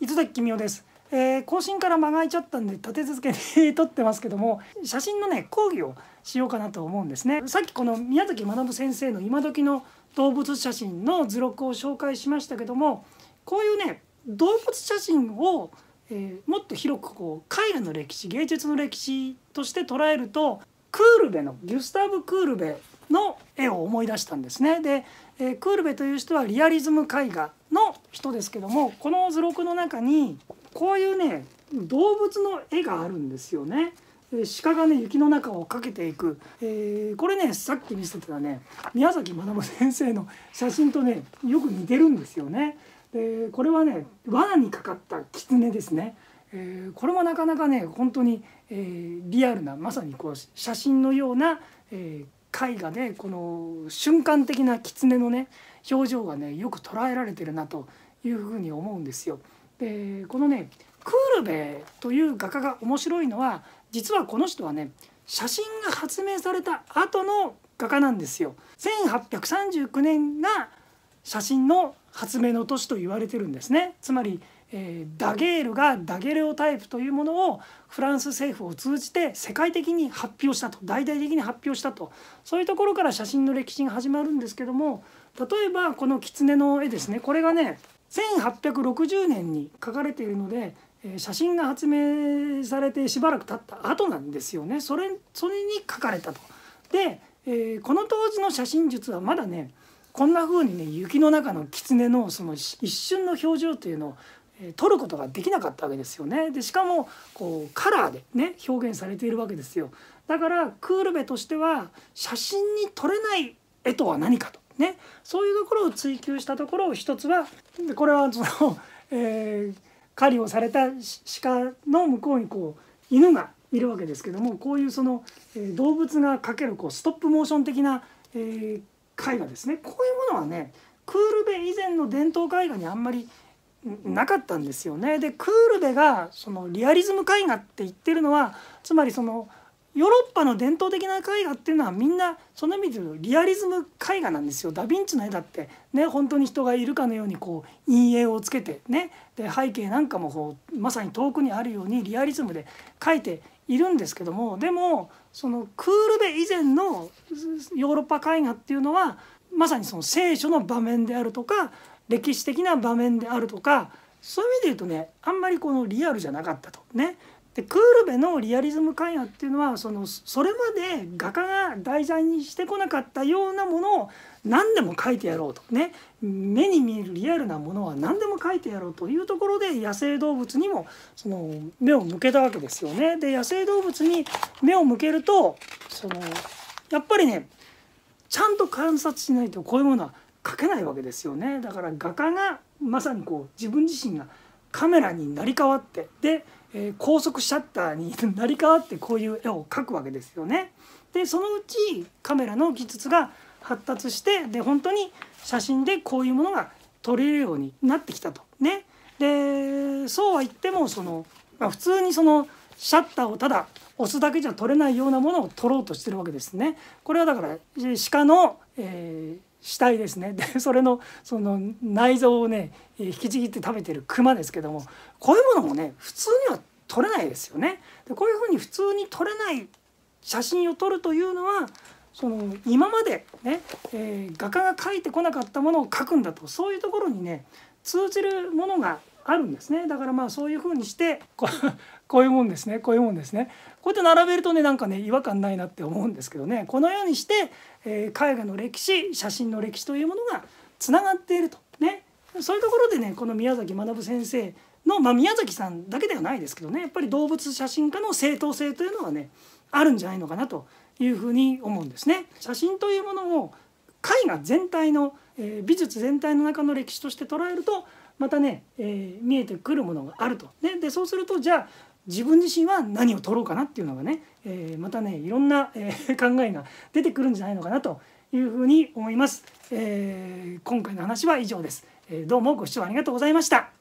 糸崎君夫です、えー、更新から間が空いちゃったんで立て続けに 撮ってますけども写真のね講義をしようかなと思うんですねさっきこの宮崎学先生の今時の動物写真の図録を紹介しましたけどもこういうね動物写真を、えー、もっと広くこう絵画の歴史芸術の歴史として捉えるとクールベのギュスターブ・クールベの絵を思い出したんですね。で、えー、クールベという人はリアリズム絵画人ですけどもこの図録の中にこういうね動物の絵があるんですよね。鹿がね雪の中を駆けていく、えー、これねさっき見せてたね宮崎学先生の写真とねよく似てるんですよね。でこれはね罠にかかった狐ですね。えー、これもなかなかね本当に、えー、リアルなまさにこう写真のような、えー、絵画でこの瞬間的な狐のね表情がねよく捉えられてるなというふうに思うんですよ。でこのねクールベという画家が面白いのは実はこの人はね写真が発明された後の画家なんですよ。1839年が写真の発明の年と言われてるんですね。つまり、えー、ダゲールがダゲレオタイプというものをフランス政府を通じて世界的に発表したと大々的に発表したとそういうところから写真の歴史が始まるんですけども例えばこの狐の絵ですねこれがね1860年に描かれているので写真が発明されてしばらく経った後なんですよねそれそれに描かれたと。で、えー、この当時の写真術はまだねこんな風にね雪の中の狐のその一瞬の表情というのを撮ることができなかったわけですよね。でしかもこうカラーでね表現されているわけですよ。だからクールベとしては写真に撮れない絵とは何かとねそういうところを追求したところを一つはこれはその、えー、狩りをされた鹿の向こうにこう犬がいるわけですけどもこういうその、えー、動物が描けるこうストップモーション的な、えー、絵画ですねこういうものはねクールベ以前の伝統絵画にあんまりなかったんですよね。でクールベがそのリアリズム絵画って言ってるのはつまりそのヨーロッパの伝統的な絵画っていうのはみんなその意味で言うとリアリズム絵画なんですよ。ダ・ヴィンチの絵だってね本当に人がいるかのようにこう陰影をつけてねで背景なんかもこうまさに遠くにあるようにリアリズムで描いているんですけどもでもそのクールベ以前のヨーロッパ絵画っていうのはまさにその聖書の場面であるとか歴史的な場面であるとかそういう意味で言うとねあんまりこのリアルじゃなかったとね。でクールベのリアリズム絵画っていうのはそのそれまで画家が題材にしてこなかったようなものを何でも描いてやろうと。ね。目に見えるリアルなものは何でも描いてやろうというところで野生動物にもその目を向けたわけですよね。で野生動物に目を向けるとそのやっぱりねちゃんと観察しないとこういうものは描けないわけですよね。だから画家がまさにこう自分自身がカメラになり変わってで、えー、高速シャッターになり変わってこういう絵を描くわけですよね。でそのうちカメラの技術が発達してで本当に写真でこういうものが撮れるようになってきたと。ね、でそうは言ってもその、まあ、普通にそのシャッターをただ押すだけじゃ撮れないようなものを撮ろうとしてるわけですね。これはだから鹿の、えー死体ですねでそれのその内臓をね引きちぎって食べてるクマですけどもこういうものもね普通には撮れないですよね。でこういうふうに普通に撮れない写真を撮るというのはその今までね、えー、画家が描いてこなかったものを描くんだとそういうところにね通じるものがあるんですね。だからまあそういうふうにしてこ こういうもんですね。こういうもんですね。こうやって並べるとねなんかね違和感ないなって思うんですけどね。このようにして、えー、絵画の歴史写真の歴史というものがつながっていると。ね。そういうところでねこの宮崎学先生の、まあ、宮崎さんだけではないですけどね。やっぱり動物写真家の正当性というのはねあるんじゃないのかなというふうに思うんですね。写真というものを絵画全体の、えー、美術全体の中の歴史として捉えるとまたね、えー、見えてくるものがあると。ね、でそうするとじゃあ自分自身は何を取ろうかなっていうのがね、えー、またねいろんな、えー、考えが出てくるんじゃないのかなというふうに思います。えー、今回の話は以上です。えどうもご視聴ありがとうございました。